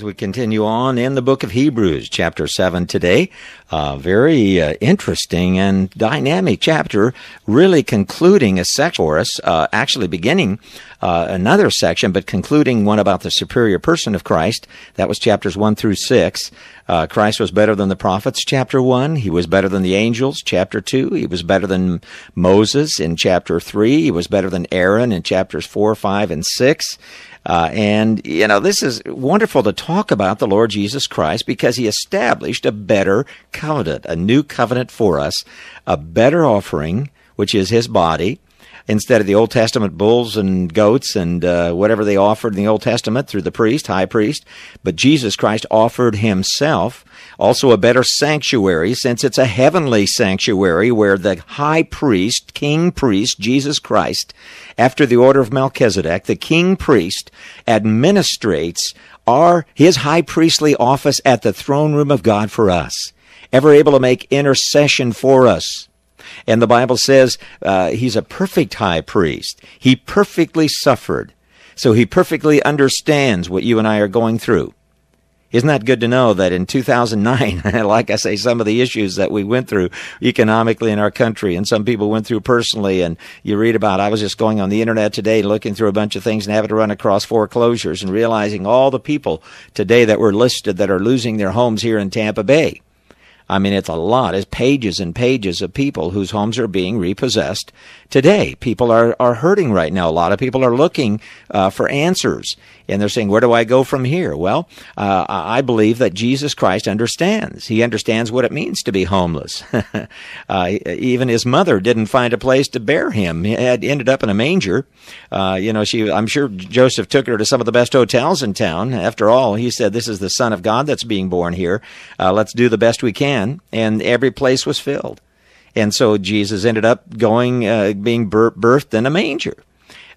As we continue on in the book of Hebrews, chapter 7 today, a very uh, interesting and dynamic chapter, really concluding a section for us, uh, actually beginning uh, another section, but concluding one about the superior person of Christ. That was chapters 1 through 6. Uh, Christ was better than the prophets, chapter 1. He was better than the angels, chapter 2. He was better than Moses in chapter 3. He was better than Aaron in chapters 4, 5, and 6. Uh, and, you know, this is wonderful to talk about the Lord Jesus Christ because he established a better covenant, a new covenant for us, a better offering, which is his body, instead of the Old Testament bulls and goats and uh, whatever they offered in the Old Testament through the priest, high priest. But Jesus Christ offered himself also a better sanctuary since it's a heavenly sanctuary where the high priest, king priest, Jesus Christ, after the order of Melchizedek, the king priest administrates our, his high priestly office at the throne room of God for us, ever able to make intercession for us and the Bible says uh, he's a perfect high priest. He perfectly suffered. So he perfectly understands what you and I are going through. Isn't that good to know that in 2009, like I say, some of the issues that we went through economically in our country and some people went through personally and you read about, I was just going on the internet today looking through a bunch of things and having to run across foreclosures and realizing all the people today that were listed that are losing their homes here in Tampa Bay. I mean, it's a lot. It's pages and pages of people whose homes are being repossessed today. People are, are hurting right now. A lot of people are looking uh, for answers and they're saying, where do I go from here? Well, uh, I believe that Jesus Christ understands. He understands what it means to be homeless. uh, even his mother didn't find a place to bear him. He had ended up in a manger. Uh, you know, she, I'm sure Joseph took her to some of the best hotels in town. After all, he said, this is the son of God that's being born here. Uh, let's do the best we can. And every place was filled. And so Jesus ended up going, uh, being birthed in a manger.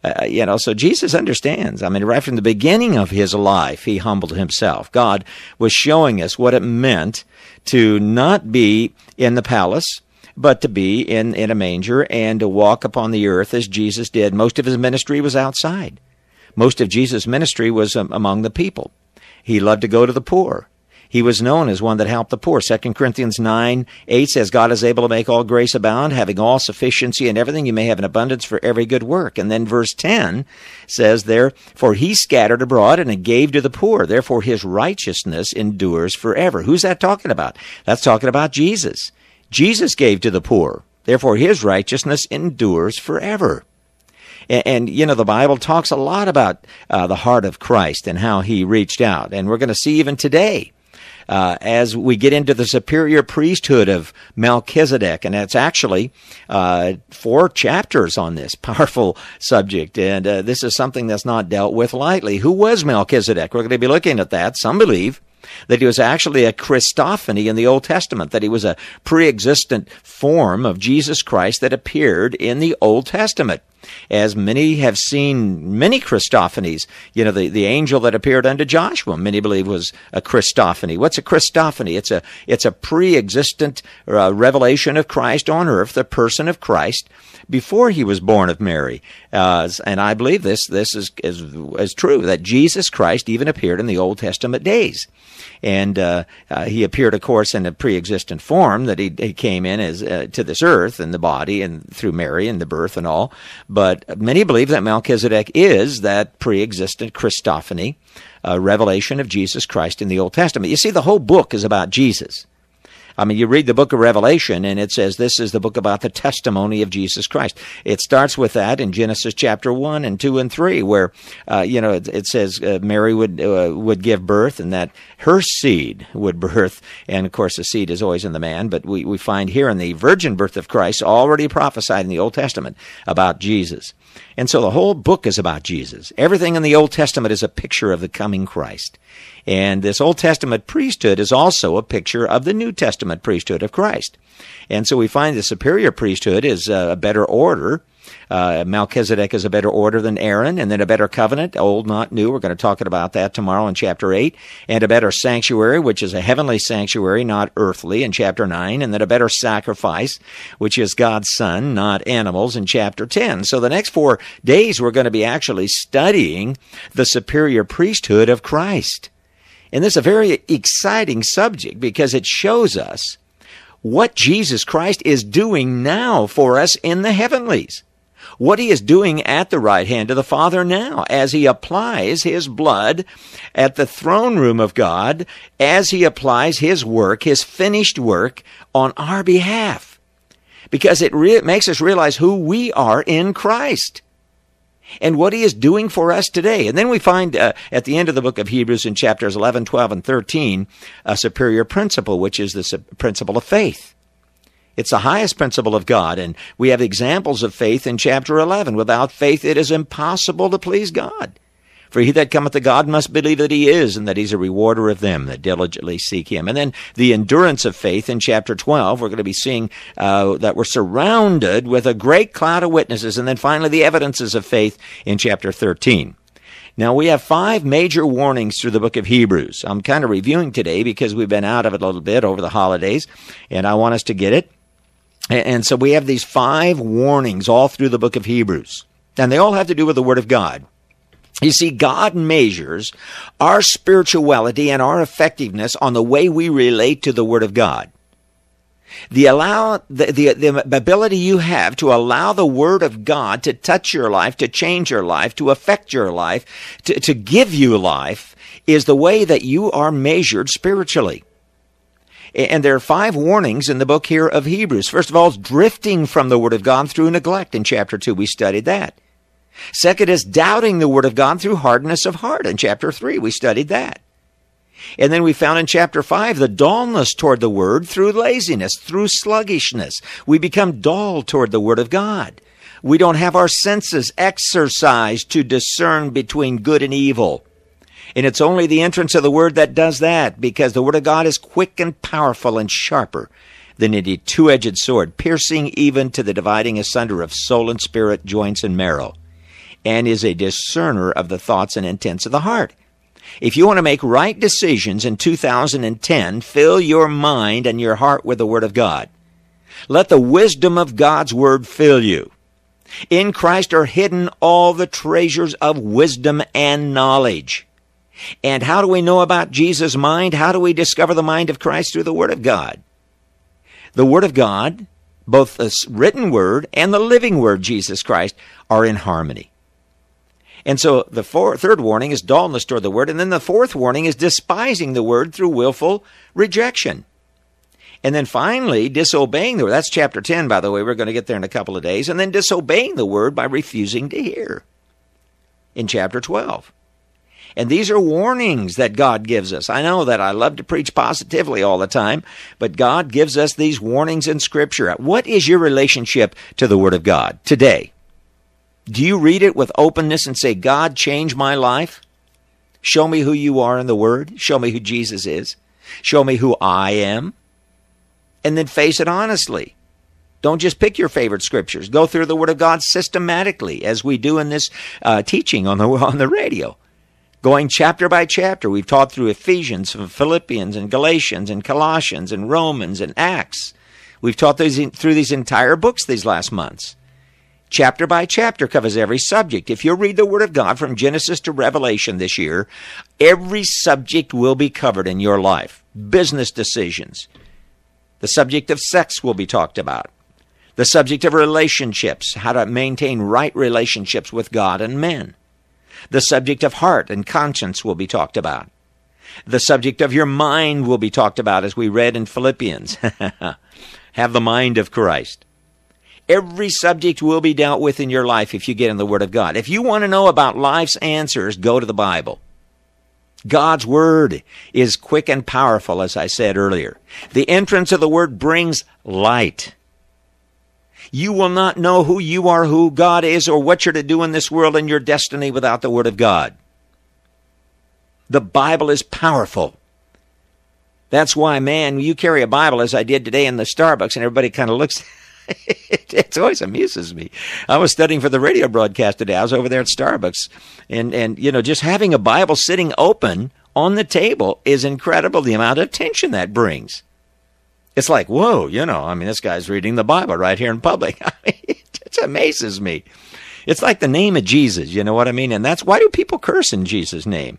Uh, you know, so Jesus understands. I mean, right from the beginning of his life, he humbled himself. God was showing us what it meant to not be in the palace, but to be in, in a manger and to walk upon the earth as Jesus did. Most of his ministry was outside. Most of Jesus' ministry was um, among the people. He loved to go to the poor. He was known as one that helped the poor. 2 Corinthians 9, 8 says, God is able to make all grace abound, having all sufficiency in everything. You may have an abundance for every good work. And then verse 10 says there, For he scattered abroad and gave to the poor. Therefore his righteousness endures forever. Who's that talking about? That's talking about Jesus. Jesus gave to the poor. Therefore his righteousness endures forever. And, and, you know, the Bible talks a lot about uh, the heart of Christ and how he reached out. And we're going to see even today uh, as we get into the superior priesthood of Melchizedek, and it's actually uh, four chapters on this powerful subject, and uh, this is something that's not dealt with lightly. Who was Melchizedek? We're going to be looking at that. Some believe that he was actually a Christophany in the Old Testament, that he was a pre-existent form of Jesus Christ that appeared in the Old Testament as many have seen many Christophanies. You know, the, the angel that appeared unto Joshua, many believe was a Christophany. What's a Christophany? It's a, it's a pre-existent uh, revelation of Christ on earth, the person of Christ, before he was born of Mary. Uh, and I believe this, this is, is, is true, that Jesus Christ even appeared in the Old Testament days. And uh, uh, he appeared, of course, in a pre-existent form that he, he came in as uh, to this earth in the body and through Mary and the birth and all. But many believe that Melchizedek is that pre-existent Christophany, uh, revelation of Jesus Christ in the Old Testament. You see, the whole book is about Jesus. I mean, you read the book of Revelation and it says this is the book about the testimony of Jesus Christ. It starts with that in Genesis chapter 1 and 2 and 3 where, uh, you know, it, it says uh, Mary would, uh, would give birth and that her seed would birth. And of course, the seed is always in the man, but we, we find here in the virgin birth of Christ already prophesied in the Old Testament about Jesus. And so the whole book is about Jesus. Everything in the Old Testament is a picture of the coming Christ. And this Old Testament priesthood is also a picture of the New Testament priesthood of Christ. And so we find the superior priesthood is uh, a better order uh, Melchizedek is a better order than Aaron, and then a better covenant, old, not new. We're going to talk about that tomorrow in chapter 8. And a better sanctuary, which is a heavenly sanctuary, not earthly, in chapter 9. And then a better sacrifice, which is God's Son, not animals, in chapter 10. So the next four days, we're going to be actually studying the superior priesthood of Christ. And this is a very exciting subject because it shows us what Jesus Christ is doing now for us in the heavenlies. What he is doing at the right hand of the Father now as he applies his blood at the throne room of God, as he applies his work, his finished work on our behalf. Because it re- makes us realize who we are in Christ and what he is doing for us today. And then we find uh, at the end of the book of Hebrews in chapters 11, 12, and 13 a superior principle, which is the principle of faith. It's the highest principle of God, and we have examples of faith in chapter 11. Without faith, it is impossible to please God. For he that cometh to God must believe that he is, and that he's a rewarder of them that diligently seek him. And then the endurance of faith in chapter 12, we're going to be seeing uh, that we're surrounded with a great cloud of witnesses. And then finally, the evidences of faith in chapter 13. Now, we have five major warnings through the book of Hebrews. I'm kind of reviewing today because we've been out of it a little bit over the holidays, and I want us to get it. And so we have these five warnings all through the book of Hebrews. And they all have to do with the Word of God. You see, God measures our spirituality and our effectiveness on the way we relate to the Word of God. The allow the, the, the ability you have to allow the Word of God to touch your life, to change your life, to affect your life, to, to give you life is the way that you are measured spiritually. And there are five warnings in the book here of Hebrews. First of all, drifting from the Word of God through neglect. In chapter 2, we studied that. Second is doubting the Word of God through hardness of heart. In chapter 3, we studied that. And then we found in chapter 5 the dullness toward the Word through laziness, through sluggishness. We become dull toward the Word of God. We don't have our senses exercised to discern between good and evil. And it's only the entrance of the Word that does that because the Word of God is quick and powerful and sharper than any two-edged sword, piercing even to the dividing asunder of soul and spirit, joints and marrow and is a discerner of the thoughts and intents of the heart. If you want to make right decisions in 2010, fill your mind and your heart with the Word of God. Let the wisdom of God's Word fill you. In Christ are hidden all the treasures of wisdom and knowledge. And how do we know about Jesus' mind? How do we discover the mind of Christ through the Word of God? The Word of God, both the written Word and the living Word, Jesus Christ, are in harmony. And so the four, third warning is dullness toward the word. And then the fourth warning is despising the word through willful rejection. And then finally, disobeying the word. That's chapter 10, by the way. We're going to get there in a couple of days. And then disobeying the word by refusing to hear in chapter 12. And these are warnings that God gives us. I know that I love to preach positively all the time, but God gives us these warnings in Scripture. What is your relationship to the Word of God today? Do you read it with openness and say, God, change my life? Show me who you are in the Word. Show me who Jesus is. Show me who I am. And then face it honestly. Don't just pick your favorite scriptures. Go through the Word of God systematically, as we do in this uh, teaching on the on the radio. Going chapter by chapter, we've taught through Ephesians, Philippians, and Galatians, and Colossians, and Romans, and Acts. We've taught these through these entire books these last months. Chapter by chapter covers every subject. If you read the Word of God from Genesis to Revelation this year, every subject will be covered in your life. Business decisions. The subject of sex will be talked about. The subject of relationships, how to maintain right relationships with God and men. The subject of heart and conscience will be talked about. The subject of your mind will be talked about as we read in Philippians. Have the mind of Christ. Every subject will be dealt with in your life if you get in the Word of God. If you want to know about life's answers, go to the Bible. God's Word is quick and powerful, as I said earlier. The entrance of the Word brings light. You will not know who you are, who God is, or what you're to do in this world and your destiny without the Word of God. The Bible is powerful. That's why, man, you carry a Bible as I did today in the Starbucks, and everybody kind of looks it always amuses me. I was studying for the radio broadcast today. I was over there at Starbucks, and and you know, just having a Bible sitting open on the table is incredible. The amount of attention that brings. It's like, whoa, you know, I mean, this guy's reading the Bible right here in public. It amazes me. It's like the name of Jesus, you know what I mean? And that's why do people curse in Jesus' name?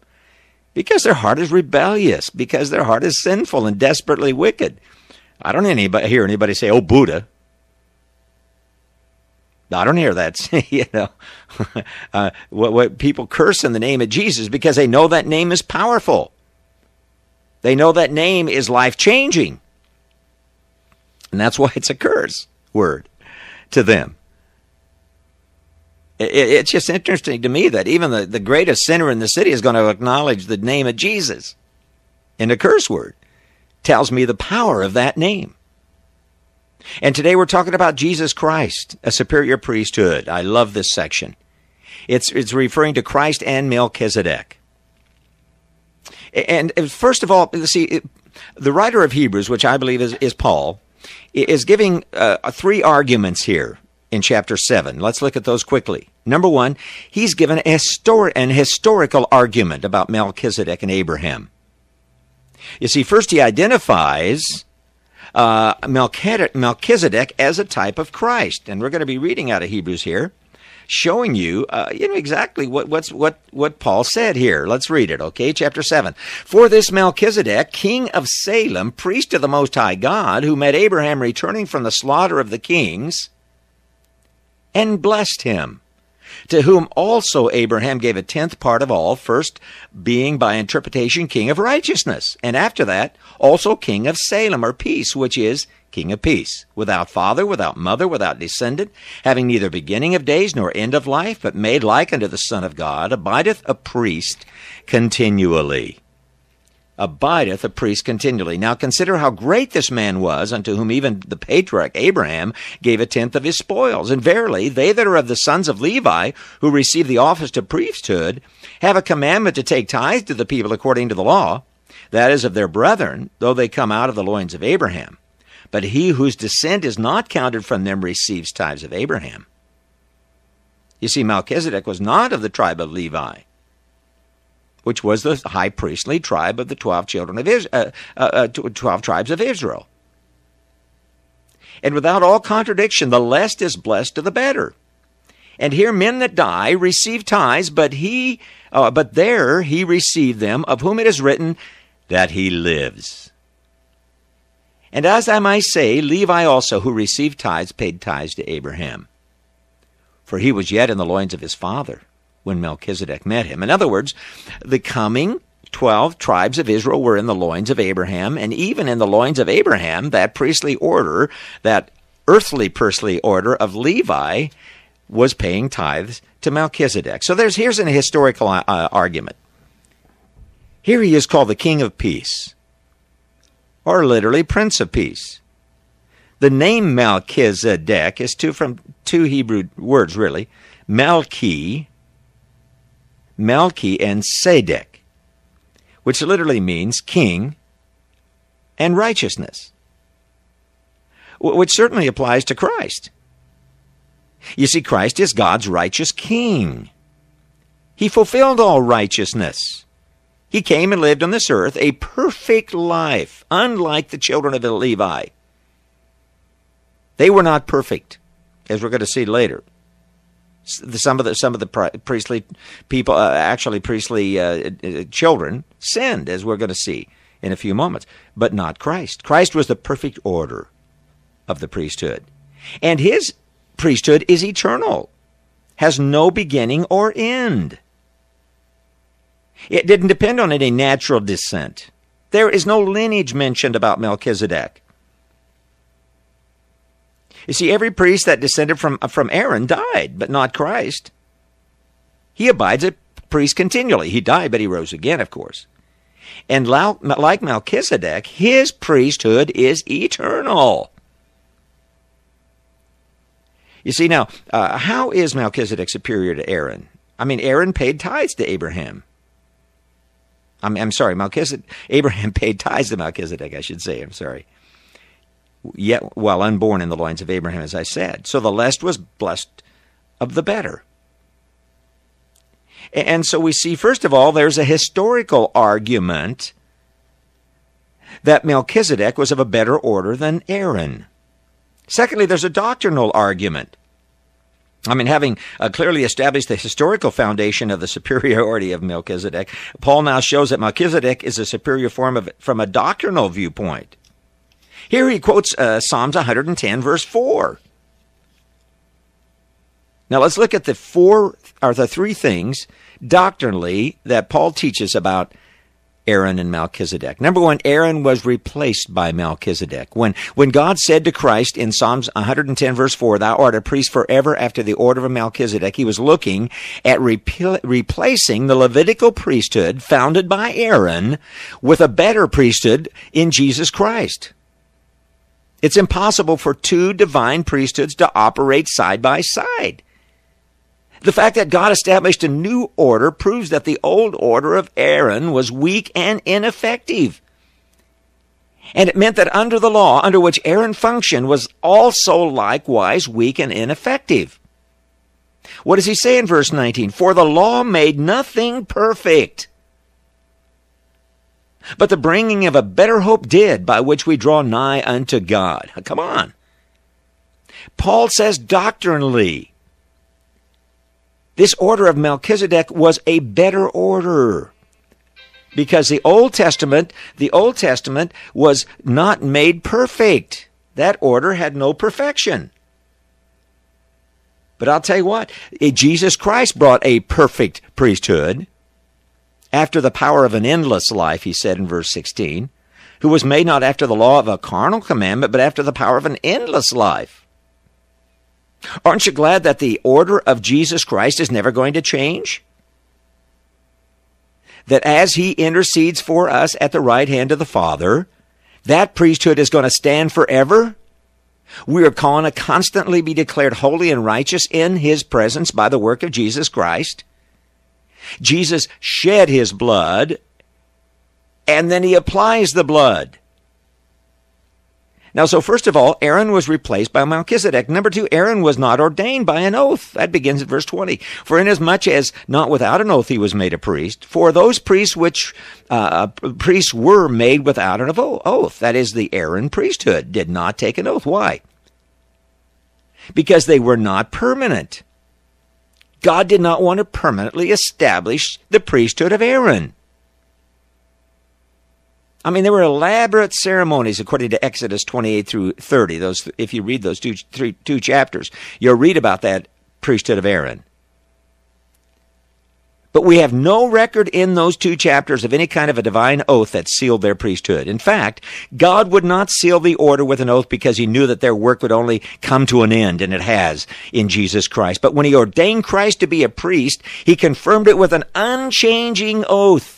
Because their heart is rebellious, because their heart is sinful and desperately wicked. I don't anybody, hear anybody say, oh, Buddha. I don't hear that. you know, uh, what, what people curse in the name of Jesus because they know that name is powerful. They know that name is life changing. And that's why it's a curse word to them. It, it's just interesting to me that even the, the greatest sinner in the city is going to acknowledge the name of Jesus in a curse word. Tells me the power of that name. And today we're talking about Jesus Christ, a superior priesthood. I love this section. It's, it's referring to Christ and Melchizedek. And first of all, see, the writer of Hebrews, which I believe is, is Paul, is giving uh, three arguments here in chapter 7. Let's look at those quickly. Number one, he's given a histor- an historical argument about Melchizedek and Abraham. You see, first he identifies uh, Melchizedek as a type of Christ. And we're going to be reading out of Hebrews here, showing you, uh, you know, exactly what, what's, what, what Paul said here. Let's read it, okay? Chapter 7. For this Melchizedek, king of Salem, priest of the Most High God, who met Abraham returning from the slaughter of the kings, and blessed him to whom also Abraham gave a tenth part of all, first being by interpretation king of righteousness, and after that also king of Salem or peace, which is king of peace, without father, without mother, without descendant, having neither beginning of days nor end of life, but made like unto the Son of God, abideth a priest continually abideth a priest continually. Now consider how great this man was, unto whom even the patriarch Abraham gave a tenth of his spoils. And verily, they that are of the sons of Levi, who receive the office of priesthood, have a commandment to take tithe to the people according to the law, that is, of their brethren, though they come out of the loins of Abraham. But he whose descent is not counted from them receives tithes of Abraham. You see, Melchizedek was not of the tribe of Levi which was the high priestly tribe of the 12 children of Israel, uh, uh, uh 12 tribes of Israel. And without all contradiction, the less is blessed to the better. And here men that die receive tithes, but he, uh, but there he received them, of whom it is written that he lives. And as I might say, Levi also, who received tithes, paid tithes to Abraham. For he was yet in the loins of his father when Melchizedek met him. In other words, the coming 12 tribes of Israel were in the loins of Abraham, and even in the loins of Abraham, that priestly order, that earthly priestly order of Levi, was paying tithes to Melchizedek. So there's here's an historical uh, argument. Here he is called the King of Peace, or literally Prince of Peace. The name Melchizedek is two from two Hebrew words, really. Melchi, Melchi and Sedek, which literally means king and righteousness, which certainly applies to Christ. You see, Christ is God's righteous king. He fulfilled all righteousness. He came and lived on this earth a perfect life, unlike the children of Levi. They were not perfect, as we're going to see later some of the some of the priestly people, uh, actually priestly uh, uh, children, sinned, as we're going to see in a few moments, but not Christ. Christ was the perfect order of the priesthood, and his priesthood is eternal, has no beginning or end. It didn't depend on any natural descent. There is no lineage mentioned about Melchizedek. You see, every priest that descended from, from Aaron died, but not Christ. He abides a priest continually. He died, but he rose again, of course. And like Melchizedek, his priesthood is eternal. You see, now, uh, how is Melchizedek superior to Aaron? I mean, Aaron paid tithes to Abraham. I'm, I'm sorry, Melchizedek, Abraham paid tithes to Melchizedek, I should say. I'm sorry yet while unborn in the loins of Abraham, as I said. So the less was blessed of the better. And so we see, first of all, there's a historical argument that Melchizedek was of a better order than Aaron. Secondly, there's a doctrinal argument. I mean, having uh, clearly established the historical foundation of the superiority of Melchizedek, Paul now shows that Melchizedek is a superior form of from a doctrinal viewpoint. Here he quotes uh, Psalms 110, verse 4. Now let's look at the four or the three things doctrinally that Paul teaches about Aaron and Melchizedek. Number one, Aaron was replaced by Melchizedek. When, when God said to Christ in Psalms 110 verse 4, thou art a priest forever after the order of Melchizedek, he was looking at repl- replacing the Levitical priesthood founded by Aaron with a better priesthood in Jesus Christ. It's impossible for two divine priesthoods to operate side by side. The fact that God established a new order proves that the old order of Aaron was weak and ineffective. And it meant that under the law under which Aaron functioned was also likewise weak and ineffective. What does he say in verse 19? For the law made nothing perfect. But the bringing of a better hope did, by which we draw nigh unto God. Come on. Paul says doctrinally, this order of Melchizedek was a better order. Because the Old Testament, the Old Testament was not made perfect. That order had no perfection. But I'll tell you what, Jesus Christ brought a perfect priesthood after the power of an endless life, he said in verse 16, who was made not after the law of a carnal commandment, but after the power of an endless life. Aren't you glad that the order of Jesus Christ is never going to change? That as he intercedes for us at the right hand of the Father, that priesthood is going to stand forever? We are going to constantly be declared holy and righteous in his presence by the work of Jesus Christ. Jesus shed his blood and then he applies the blood. Now, so first of all, Aaron was replaced by Melchizedek. Number two, Aaron was not ordained by an oath. That begins at verse 20. For inasmuch as not without an oath he was made a priest, for those priests which, uh, priests were made without an oath, that is the Aaron priesthood, did not take an oath. Why? Because they were not permanent. God did not want to permanently establish the priesthood of Aaron. I mean, there were elaborate ceremonies according to Exodus 28 through 30. Those, if you read those two, three, two chapters, you'll read about that priesthood of Aaron. But we have no record in those two chapters of any kind of a divine oath that sealed their priesthood. In fact, God would not seal the order with an oath because he knew that their work would only come to an end, and it has in Jesus Christ. But when he ordained Christ to be a priest, he confirmed it with an unchanging oath.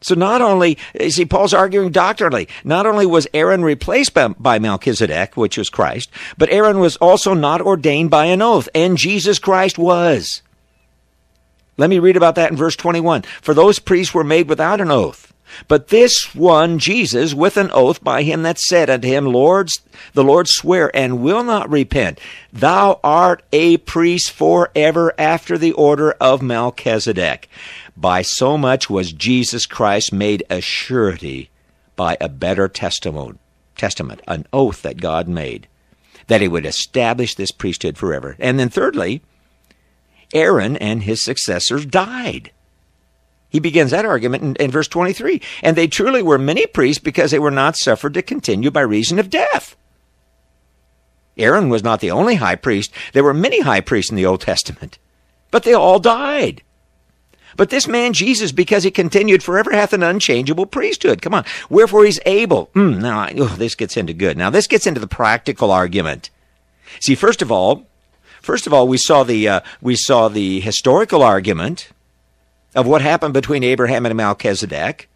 So not only, see, Paul's arguing doctrinally, not only was Aaron replaced by, by, Melchizedek, which was Christ, but Aaron was also not ordained by an oath, and Jesus Christ was. Let me read about that in verse 21. For those priests were made without an oath. But this one, Jesus, with an oath by him that said unto him, Lord, the Lord swear and will not repent. Thou art a priest forever after the order of Melchizedek. By so much was Jesus Christ made a surety by a better testament, testament, an oath that God made, that he would establish this priesthood forever. And then thirdly, Aaron and his successors died. He begins that argument in, in, verse 23. And they truly were many priests because they were not suffered to continue by reason of death. Aaron was not the only high priest. There were many high priests in the Old Testament, but they all died. But this man Jesus, because he continued forever, hath an unchangeable priesthood. Come on. Wherefore he's able. Mm, now, oh, this gets into good. Now, this gets into the practical argument. See, first of all, first of all, we saw the uh, we saw the historical argument of what happened between Abraham and Melchizedek.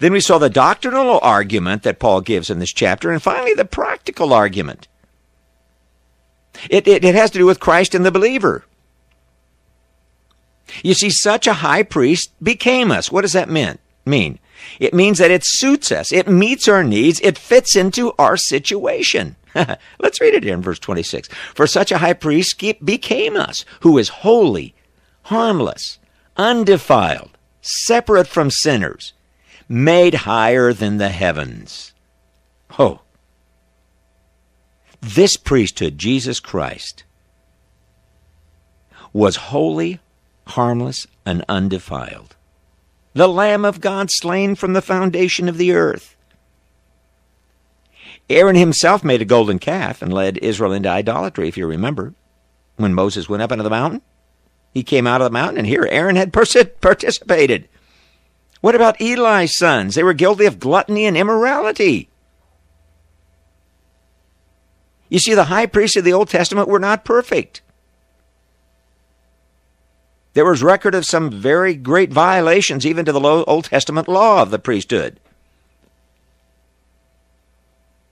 Then we saw the doctrinal argument that Paul gives in this chapter, and finally the practical argument. It, it, it has to do with Christ and the believer. You see, such a high priest became us. What does that mean? mean? It means that it suits us. It meets our needs. It fits into our situation. Let's read it here in verse 26. For such a high priest became us, who is holy, harmless, undefiled, separate from sinners, made higher than the heavens. Oh, This priesthood, Jesus Christ, was holy, harmless, and undefiled. The Lamb of God slain from the foundation of the earth. Aaron himself made a golden calf and led Israel into idolatry, if you remember. When Moses went up into the mountain, he came out of the mountain, and here Aaron had participated. What about Eli's sons? They were guilty of gluttony and immorality. You see, the high priests of the Old Testament were not perfect. There was record of some very great violations even to the Old Testament law of the priesthood.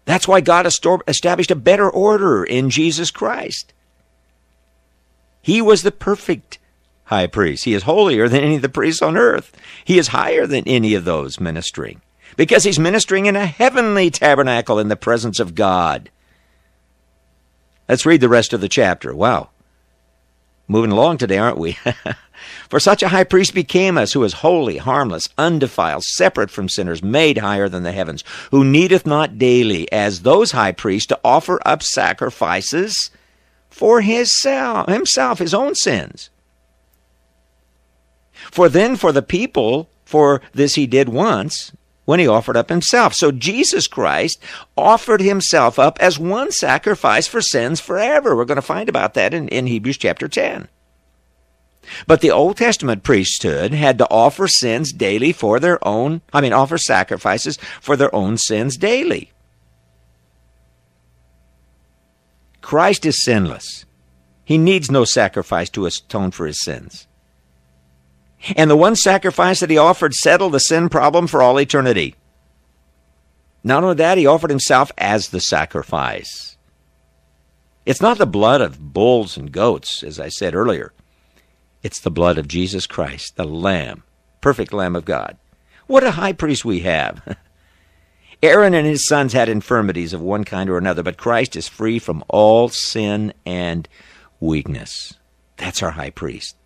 That's why God established a better order in Jesus Christ. He was the perfect high priest. He is holier than any of the priests on earth. He is higher than any of those ministering because he's ministering in a heavenly tabernacle in the presence of God. Let's read the rest of the chapter. Wow. Moving along today, aren't we? For such a high priest became us, who is holy, harmless, undefiled, separate from sinners, made higher than the heavens, who needeth not daily, as those high priests, to offer up sacrifices for his self, himself, his own sins. For then for the people, for this he did once, when he offered up himself. So Jesus Christ offered himself up as one sacrifice for sins forever. We're going to find about that in, in Hebrews chapter 10. But the Old Testament priesthood had to offer sins daily for their own, I mean, offer sacrifices for their own sins daily. Christ is sinless. He needs no sacrifice to atone for his sins. And the one sacrifice that he offered settled the sin problem for all eternity. Not only that, he offered himself as the sacrifice. It's not the blood of bulls and goats, as I said earlier. It's the blood of Jesus Christ, the Lamb, perfect Lamb of God. What a high priest we have! Aaron and his sons had infirmities of one kind or another, but Christ is free from all sin and weakness. That's our high priest.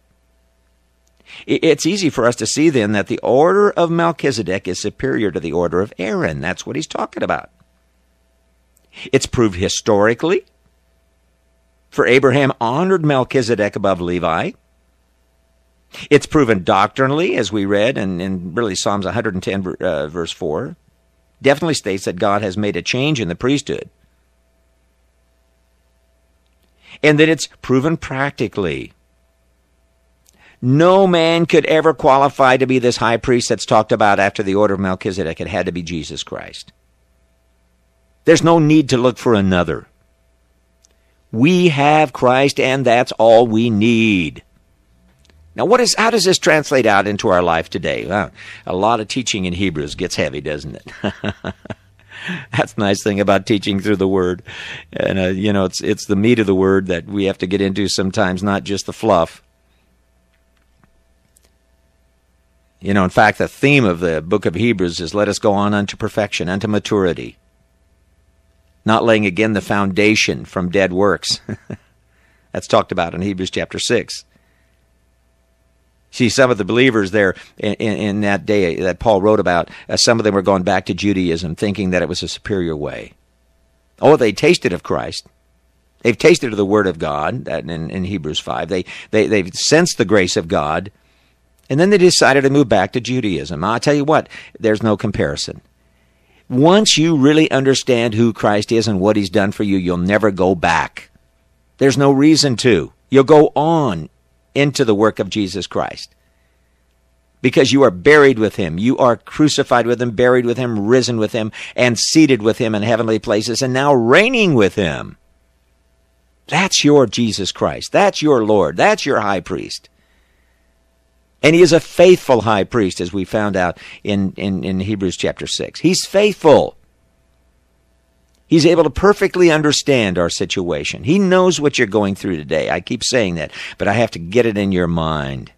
It's easy for us to see then that the order of Melchizedek is superior to the order of Aaron. That's what he's talking about. It's proved historically. For Abraham honored Melchizedek above Levi. It's proven doctrinally, as we read in, in really Psalms 110, uh, verse 4. Definitely states that God has made a change in the priesthood. And that it's proven practically no man could ever qualify to be this high priest that's talked about after the order of Melchizedek. It had to be Jesus Christ. There's no need to look for another. We have Christ, and that's all we need. Now, what is how does this translate out into our life today? Well, a lot of teaching in Hebrews gets heavy, doesn't it? That's the nice thing about teaching through the Word, and uh, you know it's it's the meat of the Word that we have to get into sometimes, not just the fluff. You know, in fact, the theme of the book of Hebrews is let us go on unto perfection, unto maturity. Not laying again the foundation from dead works. That's talked about in Hebrews chapter 6. See, some of the believers there in, in, in that day that Paul wrote about, uh, some of them were going back to Judaism, thinking that it was a superior way. Oh, they tasted of Christ. They've tasted of the Word of God, that in, in Hebrews 5. They, they, they've sensed the grace of God, and then they decided to move back to Judaism. I'll tell you what, there's no comparison. Once you really understand who Christ is and what he's done for you, you'll never go back. There's no reason to. You'll go on into the work of Jesus Christ. Because you are buried with him. You are crucified with him, buried with him, risen with him, and seated with him in heavenly places, and now reigning with him. That's your Jesus Christ. That's your Lord. That's your high priest. And he is a faithful high priest, as we found out in, in, in Hebrews chapter 6. He's faithful. He's able to perfectly understand our situation. He knows what you're going through today. I keep saying that, but I have to get it in your mind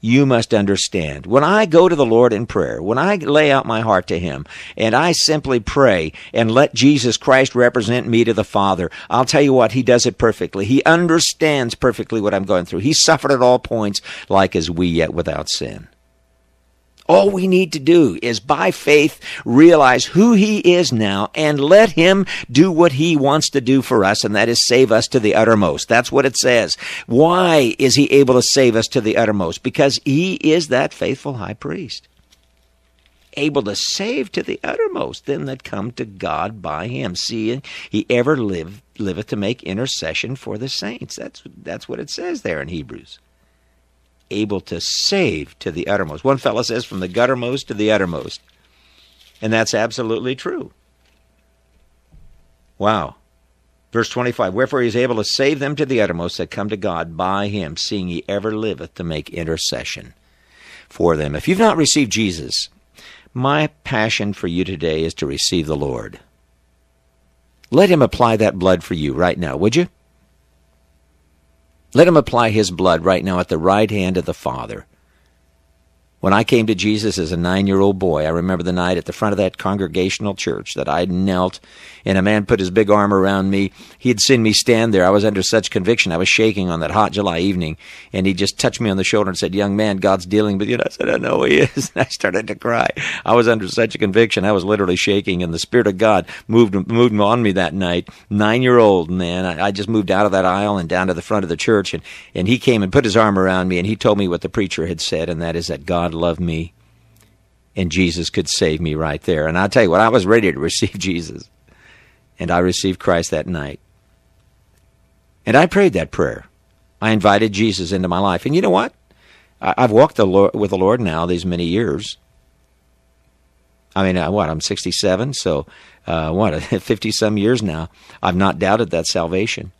you must understand. When I go to the Lord in prayer, when I lay out my heart to Him, and I simply pray and let Jesus Christ represent me to the Father, I'll tell you what, He does it perfectly. He understands perfectly what I'm going through. He suffered at all points like as we yet without sin. All we need to do is by faith realize who He is now and let Him do what He wants to do for us, and that is save us to the uttermost. That's what it says. Why is He able to save us to the uttermost? Because He is that faithful high priest. Able to save to the uttermost them that come to God by Him. See, He ever live, liveth to make intercession for the saints. That's, that's what it says there in Hebrews able to save to the uttermost. One fellow says, from the guttermost to the uttermost. And that's absolutely true. Wow. Verse 25 Wherefore he is able to save them to the uttermost that come to God by him, seeing he ever liveth to make intercession for them. If you've not received Jesus, my passion for you today is to receive the Lord. Let him apply that blood for you right now, would you? Let him apply his blood right now at the right hand of the Father. When I came to Jesus as a nine year old boy, I remember the night at the front of that congregational church that I knelt and a man put his big arm around me. He had seen me stand there. I was under such conviction. I was shaking on that hot July evening. And he just touched me on the shoulder and said, Young man, God's dealing with you. And I said, I know he is. And I started to cry. I was under such a conviction. I was literally shaking. And the Spirit of God moved, moved on me that night. Nine year old man. I, I just moved out of that aisle and down to the front of the church. And, and he came and put his arm around me and he told me what the preacher had said. And that is that God loved me and Jesus could save me right there. And I'll tell you what, I was ready to receive Jesus. And I received Christ that night. And I prayed that prayer. I invited Jesus into my life. And you know what? I've walked the Lord, with the Lord now these many years. I mean, uh, what? I'm 67, so uh, what? 50 some years now. I've not doubted that salvation.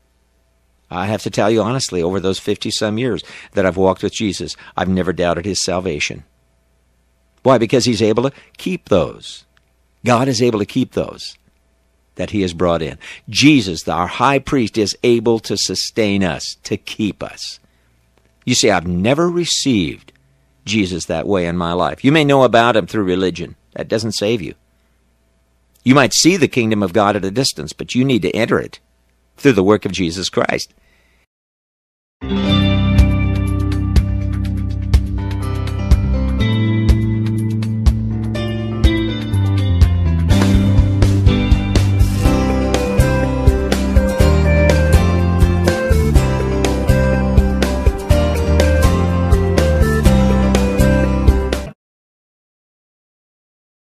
I have to tell you honestly, over those 50 some years that I've walked with Jesus, I've never doubted his salvation. Why? Because he's able to keep those. God is able to keep those that he has brought in. Jesus, our high priest, is able to sustain us, to keep us. You see, I've never received Jesus that way in my life. You may know about him through religion. That doesn't save you. You might see the kingdom of God at a distance, but you need to enter it through the work of Jesus Christ.